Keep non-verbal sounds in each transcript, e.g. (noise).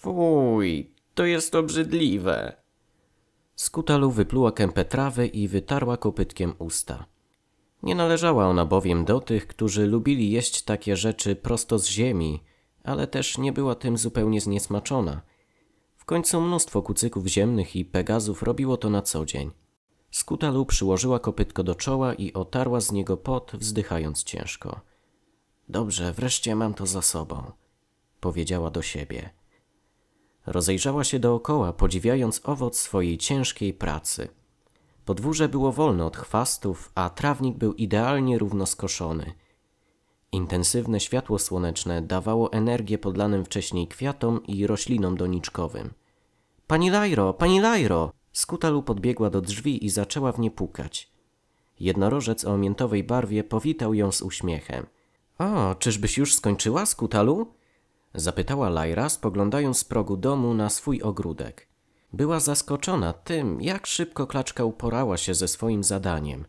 Fuj, to jest obrzydliwe. Skutalu wypluła kępę trawy i wytarła kopytkiem usta. Nie należała ona bowiem do tych, którzy lubili jeść takie rzeczy prosto z ziemi, ale też nie była tym zupełnie zniesmaczona. W końcu mnóstwo kucyków ziemnych i pegazów robiło to na co dzień. Skutalu przyłożyła kopytko do czoła i otarła z niego pot, wzdychając ciężko. Dobrze, wreszcie mam to za sobą, powiedziała do siebie. Rozejrzała się dookoła, podziwiając owoc swojej ciężkiej pracy. Podwórze było wolne od chwastów, a trawnik był idealnie równo skoszony. Intensywne światło słoneczne dawało energię podlanym wcześniej kwiatom i roślinom doniczkowym. Pani Lajro, pani Lajro! Skutalu podbiegła do drzwi i zaczęła w nie pukać. Jednorożec o miętowej barwie powitał ją z uśmiechem. O, czyżbyś już skończyła, Skutalu? Zapytała Lajra, spoglądając z progu domu na swój ogródek. Była zaskoczona tym, jak szybko klaczka uporała się ze swoim zadaniem.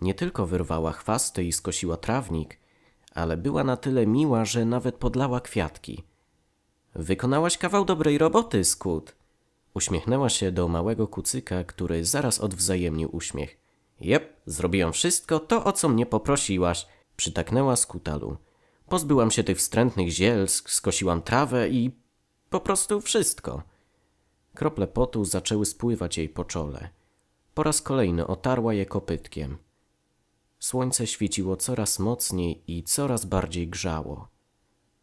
Nie tylko wyrwała chwasty i skosiła trawnik, ale była na tyle miła, że nawet podlała kwiatki. Wykonałaś kawał dobrej roboty, Skut. Uśmiechnęła się do małego kucyka, który zaraz odwzajemnił uśmiech. Jep, zrobiłam wszystko to, o co mnie poprosiłaś, przytaknęła Skutalu. Pozbyłam się tych wstrętnych ziel, skosiłam trawę i po prostu wszystko. Krople potu zaczęły spływać jej po czole. Po raz kolejny otarła je kopytkiem. Słońce świeciło coraz mocniej i coraz bardziej grzało.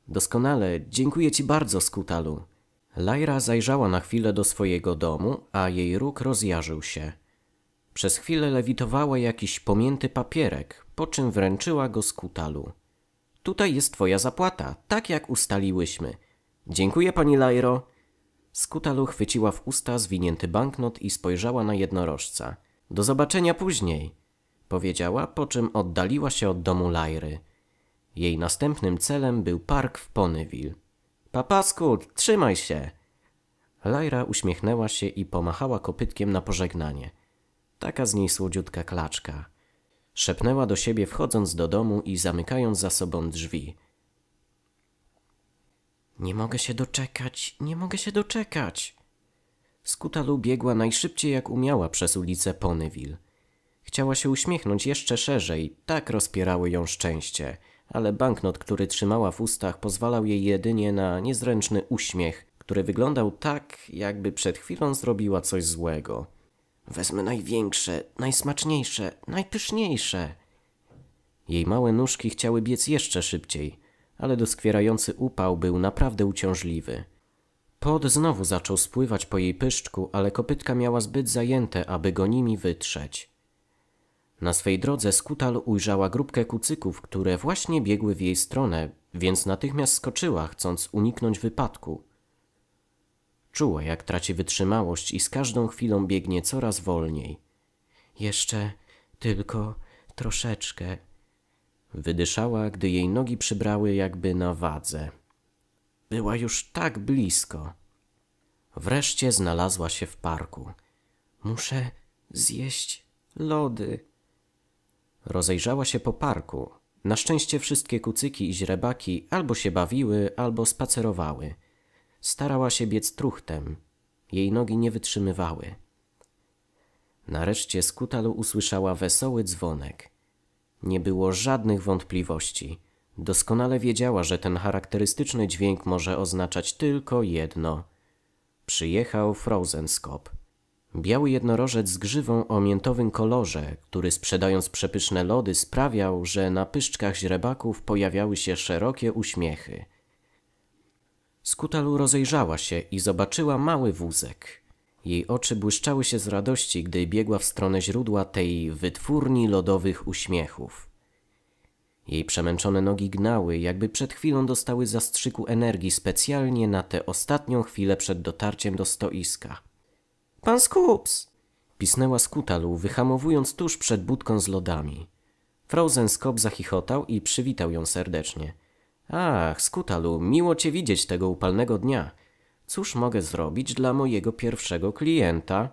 Doskonale, dziękuję ci bardzo, Skutalu. Lajra zajrzała na chwilę do swojego domu, a jej róg rozjarzył się. Przez chwilę lewitowała jakiś pomięty papierek, po czym wręczyła go Skutalu. Tutaj jest twoja zapłata, tak jak ustaliłyśmy. Dziękuję pani Lajro. Skutalu chwyciła w usta zwinięty banknot i spojrzała na jednorożca. Do zobaczenia później, powiedziała, po czym oddaliła się od domu Lajry. Jej następnym celem był park w Ponyville. Papa Skut, trzymaj się! Lajra uśmiechnęła się i pomachała kopytkiem na pożegnanie. Taka z niej słodziutka klaczka. Szepnęła do siebie wchodząc do domu i zamykając za sobą drzwi. Nie mogę się doczekać, nie mogę się doczekać. Skutalu biegła najszybciej jak umiała przez ulicę Ponyville. Chciała się uśmiechnąć jeszcze szerzej, tak rozpierały ją szczęście, ale banknot, który trzymała w ustach, pozwalał jej jedynie na niezręczny uśmiech, który wyglądał tak, jakby przed chwilą zrobiła coś złego. Wezmę największe, najsmaczniejsze, najpyszniejsze. Jej małe nóżki chciały biec jeszcze szybciej, ale doskwierający upał był naprawdę uciążliwy. Pot znowu zaczął spływać po jej pyszczku, ale kopytka miała zbyt zajęte, aby go nimi wytrzeć. Na swej drodze Skutal ujrzała grupkę kucyków, które właśnie biegły w jej stronę, więc natychmiast skoczyła, chcąc uniknąć wypadku. Czuła, jak traci wytrzymałość i z każdą chwilą biegnie coraz wolniej. Jeszcze tylko troszeczkę. Wydyszała, gdy jej nogi przybrały jakby na wadze. Była już tak blisko. Wreszcie znalazła się w parku. Muszę zjeść lody. Rozejrzała się po parku. Na szczęście wszystkie kucyki i źrebaki albo się bawiły, albo spacerowały. Starała się biec truchtem. Jej nogi nie wytrzymywały. Nareszcie Skutalu usłyszała wesoły dzwonek. Nie było żadnych wątpliwości. Doskonale wiedziała, że ten charakterystyczny dźwięk może oznaczać tylko jedno. Przyjechał Frozenskop. Biały jednorożec z grzywą o miętowym kolorze, który sprzedając przepyszne lody sprawiał, że na pyszczkach źrebaków pojawiały się szerokie uśmiechy. Skutalu rozejrzała się i zobaczyła mały wózek. Jej oczy błyszczały się z radości, gdy biegła w stronę źródła tej wytwórni lodowych uśmiechów. Jej przemęczone nogi gnały, jakby przed chwilą dostały zastrzyku energii specjalnie na tę ostatnią chwilę przed dotarciem do stoiska. Pan Skups! pisnęła Skutalu, wyhamowując tuż przed budką z lodami. Frozen Skop zachichotał i przywitał ją serdecznie. Ach, Skutalu, miło cię widzieć tego upalnego dnia. Cóż mogę zrobić dla mojego pierwszego klienta?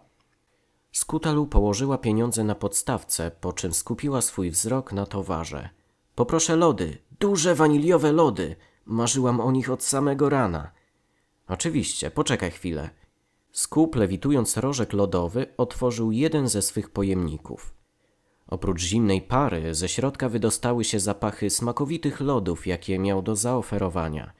Skutalu położyła pieniądze na podstawce, po czym skupiła swój wzrok na towarze. Poproszę lody, duże waniliowe lody. Marzyłam o nich od samego rana. Oczywiście, poczekaj chwilę. Skup, lewitując rożek lodowy, otworzył jeden ze swych pojemników. Oprócz zimnej pary, ze środka wydostały się zapachy smakowitych lodów, jakie miał do zaoferowania.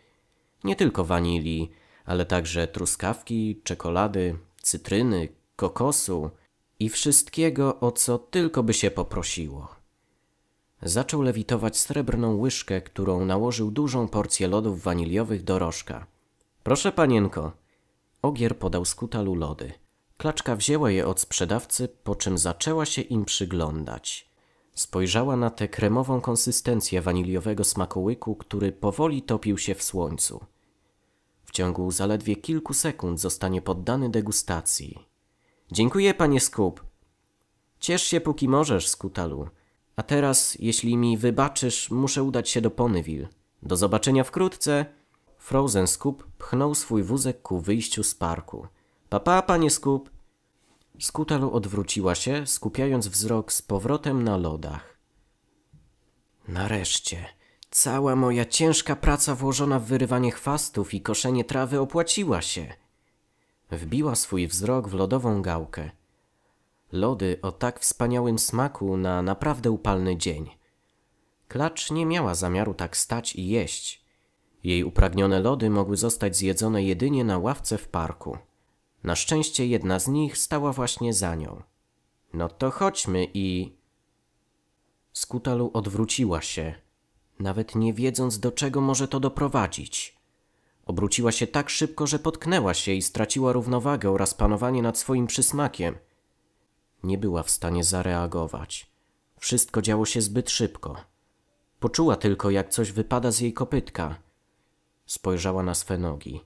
Nie tylko wanilii, ale także truskawki, czekolady, cytryny, kokosu i wszystkiego, o co tylko by się poprosiło. Zaczął lewitować srebrną łyżkę, którą nałożył dużą porcję lodów waniliowych do rożka. Proszę panienko. Ogier podał skutalu lody. Klaczka wzięła je od sprzedawcy, po czym zaczęła się im przyglądać. Spojrzała na tę kremową konsystencję waniliowego smakołyku, który powoli topił się w słońcu. W ciągu zaledwie kilku sekund zostanie poddany degustacji. Dziękuję, panie Skup. Ciesz się, póki możesz, Skutalu. A teraz, jeśli mi wybaczysz, muszę udać się do Ponyville. Do zobaczenia wkrótce. Frozen Scoop pchnął swój wózek ku wyjściu z parku. Papa, panie Scoop. Skutalu odwróciła się, skupiając wzrok z powrotem na lodach. Nareszcie. Cała moja ciężka praca włożona w wyrywanie chwastów i koszenie trawy opłaciła się. Wbiła swój wzrok w lodową gałkę. Lody o tak wspaniałym smaku na naprawdę upalny dzień. Klacz nie miała zamiaru tak stać i jeść. Jej upragnione lody mogły zostać zjedzone jedynie na ławce w parku. Na szczęście jedna z nich stała właśnie za nią. No to chodźmy i... Skutalu odwróciła się, nawet nie wiedząc do czego może to doprowadzić. Obróciła się tak szybko, że potknęła się i straciła równowagę oraz panowanie nad swoim przysmakiem. Nie była w stanie zareagować. Wszystko działo się zbyt szybko. Poczuła tylko, jak coś wypada z jej kopytka. Spojrzała na swe nogi.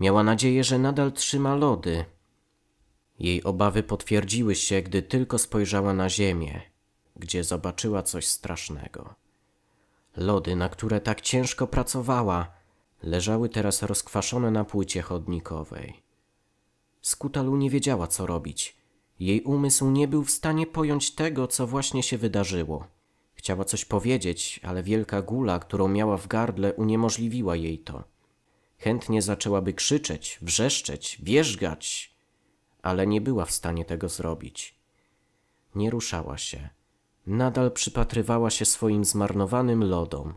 Miała nadzieję, że nadal trzyma lody. Jej obawy potwierdziły się, gdy tylko spojrzała na ziemię, gdzie zobaczyła coś strasznego. Lody, na które tak ciężko pracowała, leżały teraz rozkwaszone na płycie chodnikowej. Skutalu nie wiedziała, co robić. Jej umysł nie był w stanie pojąć tego, co właśnie się wydarzyło. Chciała coś powiedzieć, ale wielka gula, którą miała w gardle, uniemożliwiła jej to. Chętnie zaczęłaby krzyczeć, wrzeszczeć, wierzgać, ale nie była w stanie tego zrobić. Nie ruszała się. Nadal przypatrywała się swoim zmarnowanym lodom.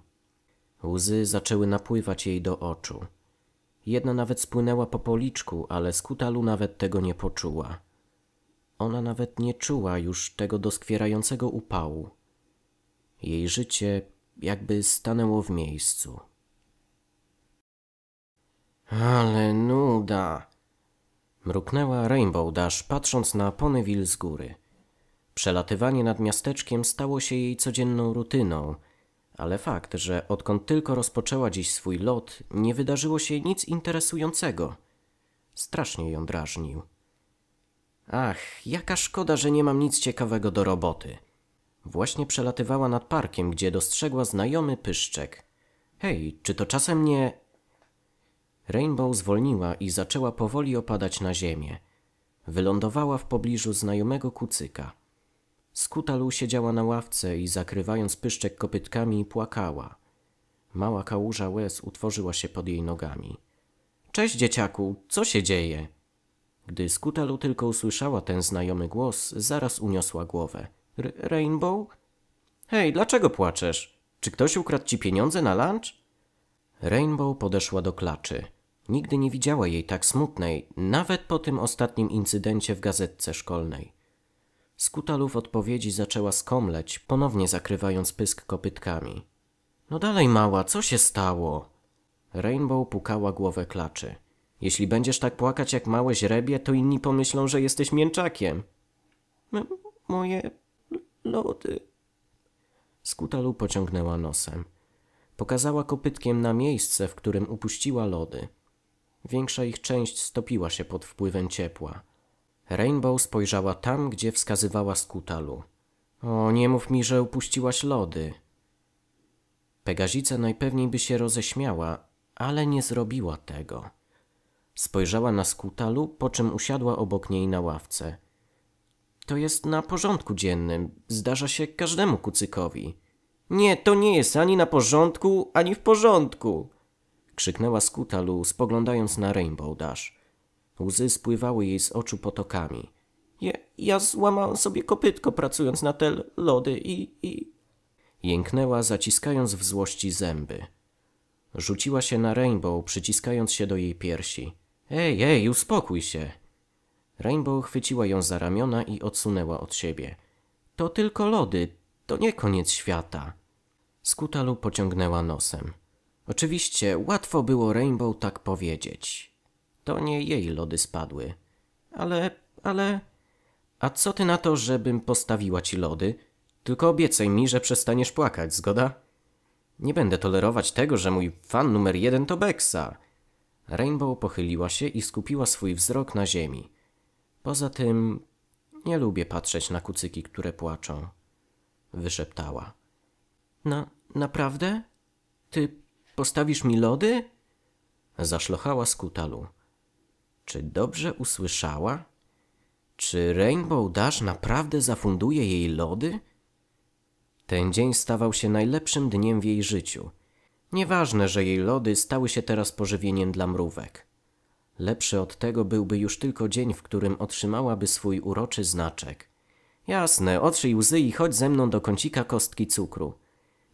Łzy zaczęły napływać jej do oczu. Jedna nawet spłynęła po policzku, ale Skutalu nawet tego nie poczuła. Ona nawet nie czuła już tego doskwierającego upału. Jej życie jakby stanęło w miejscu. Ale nuda! Mruknęła Rainbow Dash, patrząc na Ponyville z góry. Przelatywanie nad miasteczkiem stało się jej codzienną rutyną, ale fakt, że odkąd tylko rozpoczęła dziś swój lot, nie wydarzyło się nic interesującego. Strasznie ją drażnił. Ach, jaka szkoda, że nie mam nic ciekawego do roboty. Właśnie przelatywała nad parkiem, gdzie dostrzegła znajomy pyszczek. Hej, czy to czasem nie... Rainbow zwolniła i zaczęła powoli opadać na ziemię. Wylądowała w pobliżu znajomego kucyka. Skutalu siedziała na ławce i zakrywając pyszczek kopytkami płakała. Mała kałuża łez utworzyła się pod jej nogami. Cześć dzieciaku, co się dzieje? Gdy Skutalu tylko usłyszała ten znajomy głos, zaraz uniosła głowę. Rainbow? Hej, dlaczego płaczesz? Czy ktoś ukradł ci pieniądze na lunch? Rainbow podeszła do klaczy. Nigdy nie widziała jej tak smutnej, nawet po tym ostatnim incydencie w gazetce szkolnej. Skutalu w odpowiedzi zaczęła skomleć, ponownie zakrywając pysk kopytkami. No dalej, mała, co się stało? Rainbow pukała głowę klaczy. Jeśli będziesz tak płakać jak małe źrebie, to inni pomyślą, że jesteś mięczakiem. M moje lody. Skutalu pociągnęła nosem. Pokazała kopytkiem na miejsce, w którym upuściła lody. Większa ich część stopiła się pod wpływem ciepła. Rainbow spojrzała tam, gdzie wskazywała Skutalu. O, nie mów mi, że upuściłaś lody. Pegazica najpewniej by się roześmiała, ale nie zrobiła tego. Spojrzała na Skutalu, po czym usiadła obok niej na ławce. To jest na porządku dziennym. Zdarza się każdemu kucykowi. Nie, to nie jest ani na porządku, ani w porządku. krzyknęła Skutalu, spoglądając na Rainbow Dash. Łzy spływały jej z oczu potokami. Ja, ja złamałam sobie kopytko pracując na te lody i, i... Jęknęła, zaciskając w złości zęby. Rzuciła się na Rainbow, przyciskając się do jej piersi. Ej, ej, uspokój się! Rainbow chwyciła ją za ramiona i odsunęła od siebie. To tylko lody, to nie koniec świata. Skutalu pociągnęła nosem. Oczywiście, łatwo było Rainbow tak powiedzieć. To nie jej lody spadły. Ale, ale... A co ty na to, żebym postawiła ci lody? Tylko obiecaj mi, że przestaniesz płakać, zgoda? Nie będę tolerować tego, że mój fan numer jeden to Beksa. Rainbow pochyliła się i skupiła swój wzrok na ziemi. Poza tym, nie lubię patrzeć na kucyki, które płaczą. Wyszeptała. Na, naprawdę? Ty postawisz mi lody? Zaszlochała Skutalu. Czy dobrze usłyszała? Czy Rainbow Dash naprawdę zafunduje jej lody? Ten dzień stawał się najlepszym dniem w jej życiu. Nieważne, że jej lody stały się teraz pożywieniem dla mrówek. Lepszy od tego byłby już tylko dzień, w którym otrzymałaby swój uroczy znaczek. Jasne, otrzyj łzy i chodź ze mną do kącika kostki cukru.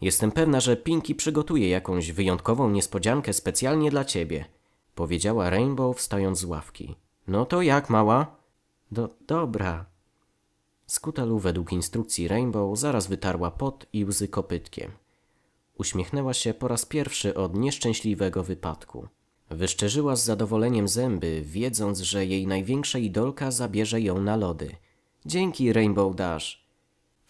Jestem pewna, że Pinki przygotuje jakąś wyjątkową niespodziankę specjalnie dla ciebie, powiedziała Rainbow wstając z ławki. No to jak, mała? Do, dobra. Skutalu według instrukcji Rainbow zaraz wytarła pot i łzy kopytkiem. Uśmiechnęła się po raz pierwszy od nieszczęśliwego wypadku. Wyszczerzyła z zadowoleniem zęby, wiedząc, że jej największa idolka zabierze ją na lody. Dzięki, Rainbow Dash.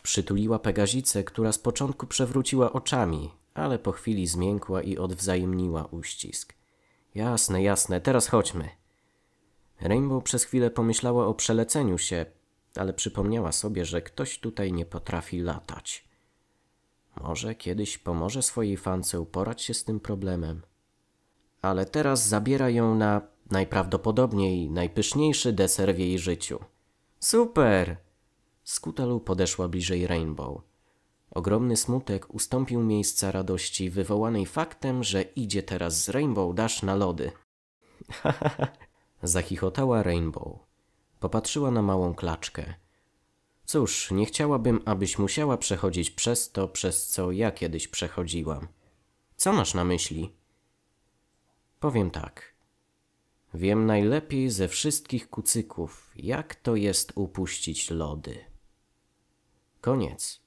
Przytuliła Pegazicę, która z początku przewróciła oczami, ale po chwili zmiękła i odwzajemniła uścisk. Jasne, jasne, teraz chodźmy. Rainbow przez chwilę pomyślała o przeleceniu się, ale przypomniała sobie, że ktoś tutaj nie potrafi latać. Może kiedyś pomoże swojej fance uporać się z tym problemem. Ale teraz zabiera ją na najprawdopodobniej najpyszniejszy deser w jej życiu. Super! Skutalu podeszła bliżej Rainbow. Ogromny smutek ustąpił miejsca radości wywołanej faktem, że idzie teraz z Rainbow Dash na lody. (laughs) Zachichotała Rainbow. Popatrzyła na małą klaczkę. Cóż, nie chciałabym, abyś musiała przechodzić przez to, przez co ja kiedyś przechodziłam. Co masz na myśli? Powiem tak. Wiem najlepiej ze wszystkich kucyków, jak to jest upuścić lody. Koniec.